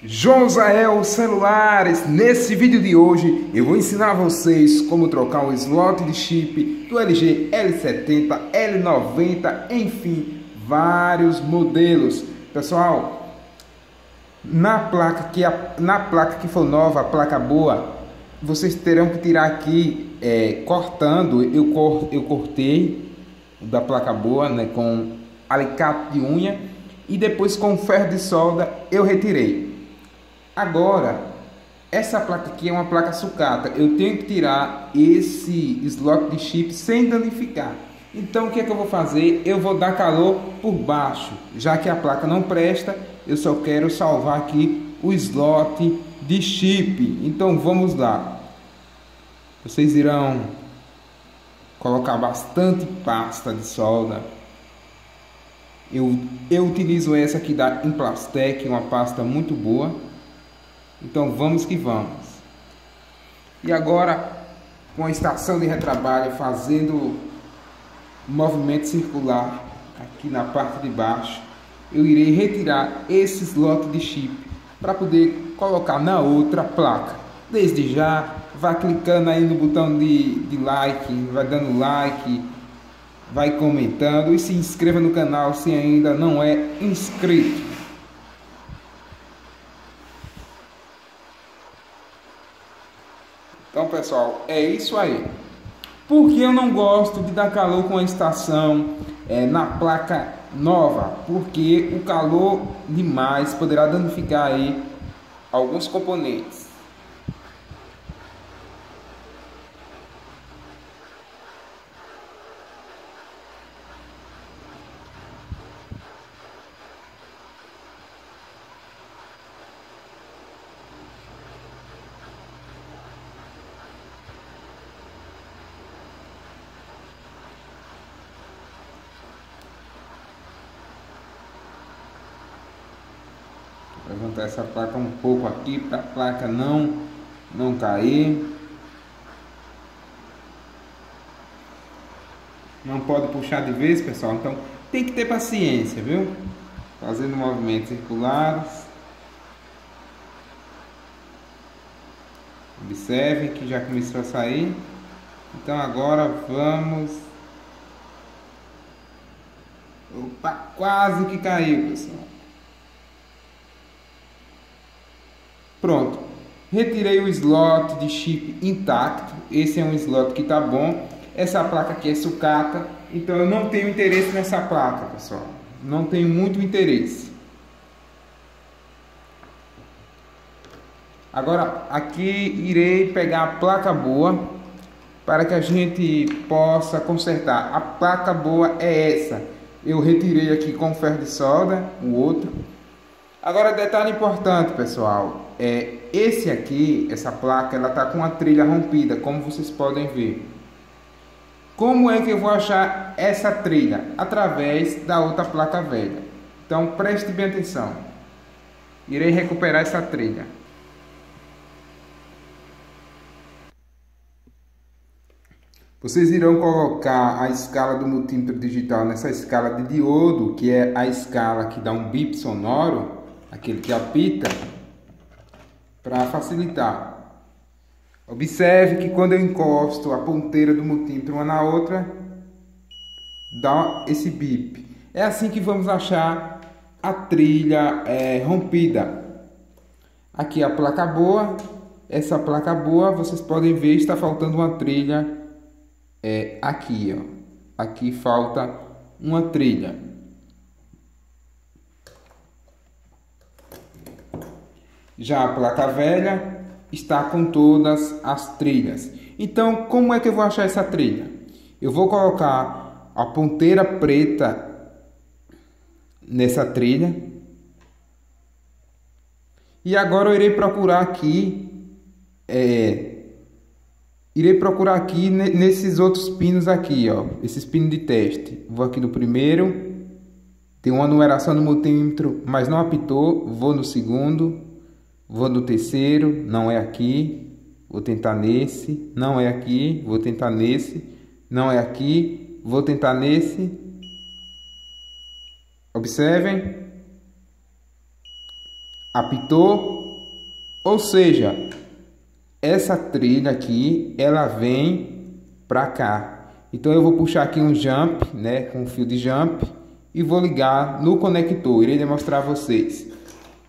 Josael Celulares, nesse vídeo de hoje eu vou ensinar vocês como trocar o slot de chip do LG L70, L90, enfim, vários modelos. Pessoal, na placa que a, na placa que for nova, a placa boa, vocês terão que tirar aqui é, cortando. Eu cor, eu cortei da placa boa, né, com alicate de unha e depois com ferro de solda eu retirei. Agora, essa placa aqui é uma placa sucata. Eu tenho que tirar esse slot de chip sem danificar. Então, o que é que eu vou fazer? Eu vou dar calor por baixo. Já que a placa não presta, eu só quero salvar aqui o slot de chip. Então, vamos lá. Vocês irão colocar bastante pasta de solda. Eu, eu utilizo essa aqui da Implastec, uma pasta muito boa então vamos que vamos. E agora, com a estação de retrabalho fazendo movimento circular aqui na parte de baixo, eu irei retirar esse slot de chip para poder colocar na outra placa. Desde já, vá clicando aí no botão de, de like, vai dando like, vai comentando e se inscreva no canal se ainda não é inscrito. Então, pessoal, é isso aí. Por que eu não gosto de dar calor com a estação é, na placa nova? Porque o calor demais poderá danificar aí alguns componentes. Levantar essa placa um pouco aqui para a placa não não cair. Não pode puxar de vez pessoal. Então tem que ter paciência viu? Fazendo movimentos circulares observe que já começou a sair. Então agora vamos. Opa quase que caiu pessoal Pronto. Retirei o slot de chip intacto. Esse é um slot que tá bom. Essa placa aqui é sucata. Então eu não tenho interesse nessa placa, pessoal. Não tenho muito interesse. Agora aqui irei pegar a placa boa para que a gente possa consertar. A placa boa é essa. Eu retirei aqui com ferro de solda, o outro. Agora detalhe importante, pessoal é, esse aqui, essa placa, ela tá com a trilha rompida, como vocês podem ver. Como é que eu vou achar essa trilha? Através da outra placa velha. Então preste bem atenção. Irei recuperar essa trilha. Vocês irão colocar a escala do multímetro digital nessa escala de diodo, que é a escala que dá um bip sonoro, aquele que apita para facilitar. Observe que quando eu encosto a ponteira do multímetro uma na outra, dá esse bip. É assim que vamos achar a trilha é, rompida. Aqui a placa boa, essa placa boa, vocês podem ver, está faltando uma trilha é, aqui, ó. Aqui falta uma trilha. Já a placa velha está com todas as trilhas. Então, como é que eu vou achar essa trilha? Eu vou colocar a ponteira preta nessa trilha. E agora eu irei procurar aqui, é, irei procurar aqui nesses outros pinos aqui, ó, esses pinos de teste. Vou aqui no primeiro, tem uma numeração no multímetro, mas não apitou. Vou no segundo, Vou no terceiro, não é aqui. Vou tentar nesse, não é aqui. Vou tentar nesse, não é aqui. Vou tentar nesse. Observem. Apitou? Ou seja, essa trilha aqui, ela vem para cá. Então eu vou puxar aqui um jump, né, com fio de jump e vou ligar no conector. Irei demonstrar a vocês.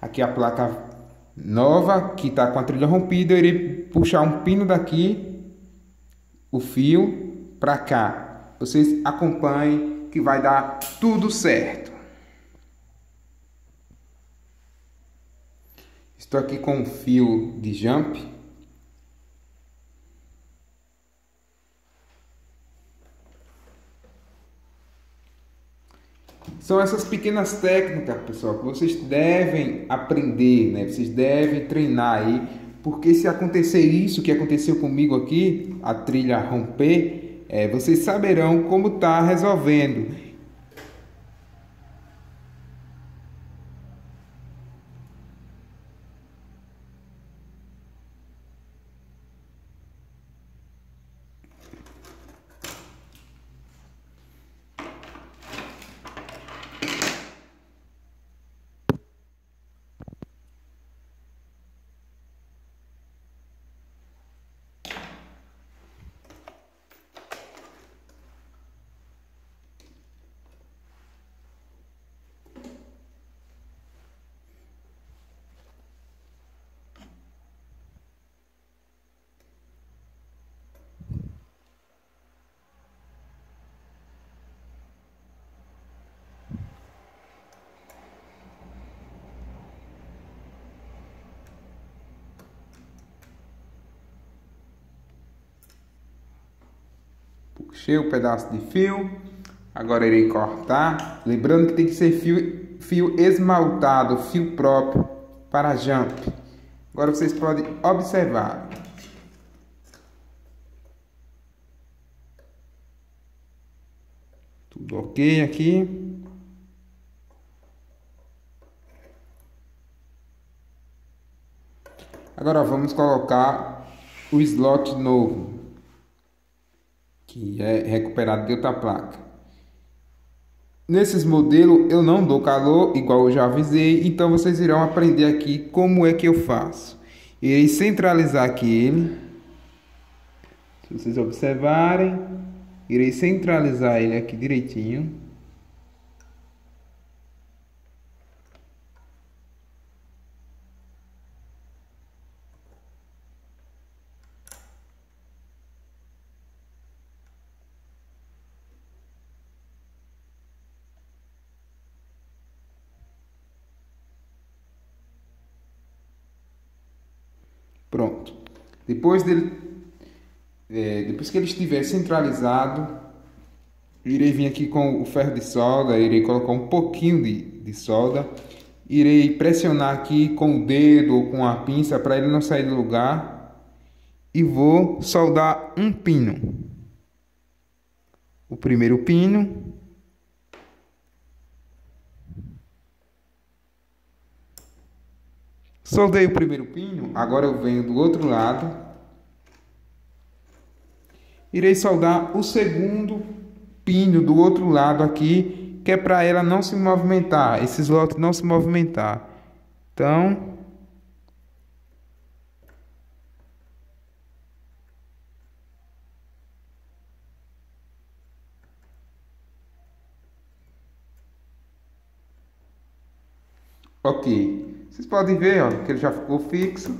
Aqui a placa nova que está com a trilha rompida, eu irei puxar um pino daqui, o fio para cá. Vocês acompanhem que vai dar tudo certo. Estou aqui com um fio de jump. São essas pequenas técnicas, pessoal, que vocês devem aprender, né? Vocês devem treinar aí, porque se acontecer isso que aconteceu comigo aqui, a trilha romper, é, vocês saberão como tá resolvendo. Puxei o pedaço de fio. Agora irei cortar. Lembrando que tem que ser fio, fio esmaltado, fio próprio para jump. Agora vocês podem observar. Tudo ok aqui. Agora vamos colocar o slot novo que é recuperado de outra placa. Nesses modelos eu não dou calor, igual eu já avisei, então vocês irão aprender aqui como é que eu faço. Irei centralizar aqui ele. Se vocês observarem, irei centralizar ele aqui direitinho. Pronto. Depois dele, é, depois que ele estiver centralizado, irei vir aqui com o ferro de solda, irei colocar um pouquinho de, de solda, irei pressionar aqui com o dedo ou com a pinça para ele não sair do lugar e vou soldar um pino. O primeiro pino Soldei o primeiro pino, agora eu venho do outro lado. Irei soldar o segundo pino do outro lado aqui, que é para ela não se movimentar, esse slot não se movimentar. Então, Ok. Vocês podem ver ó, que ele já ficou fixo.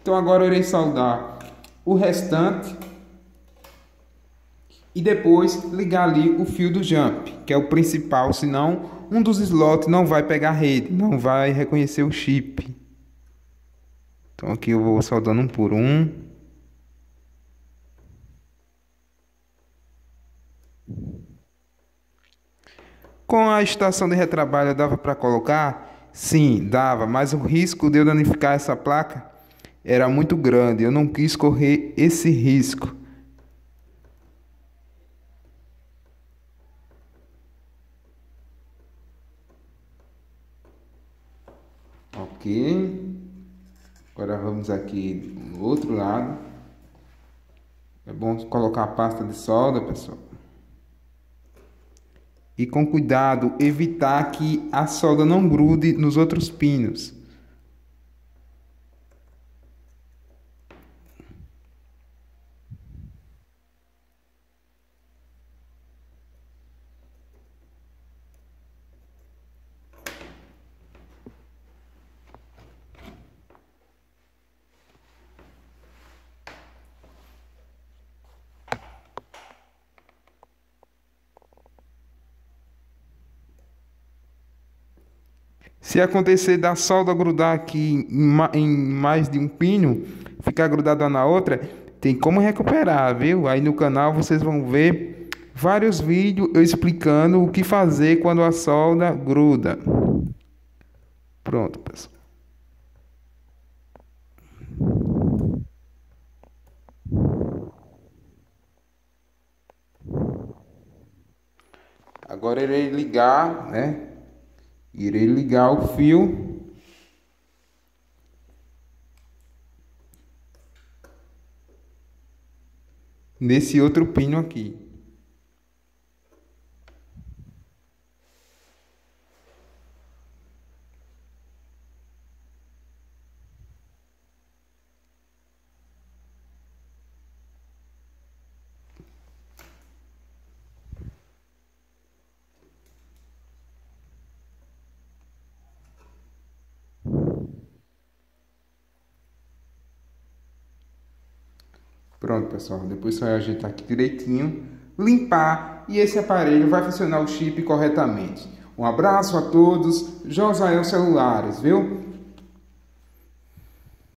Então agora eu irei soldar o restante e depois ligar ali o fio do jump, que é o principal, senão um dos slots não vai pegar rede, não vai reconhecer o chip. Então aqui eu vou soldando um por um. Com a estação de retrabalho dava para colocar Sim, dava, mas o risco de eu danificar essa placa era muito grande. Eu não quis correr esse risco. Ok. Agora vamos aqui no outro lado. É bom colocar a pasta de solda, pessoal e com cuidado evitar que a solda não grude nos outros pinos. Se acontecer da solda grudar aqui em mais de um pino, ficar grudado na outra, tem como recuperar, viu? Aí no canal vocês vão ver vários vídeos eu explicando o que fazer quando a solda gruda. Pronto, pessoal. Agora irei ligar, né? Irei ligar o fio nesse outro pino aqui. Pronto, pessoal. Depois só ajeitar aqui direitinho, limpar e esse aparelho vai funcionar o chip corretamente. Um abraço a todos, Josael Celulares, viu?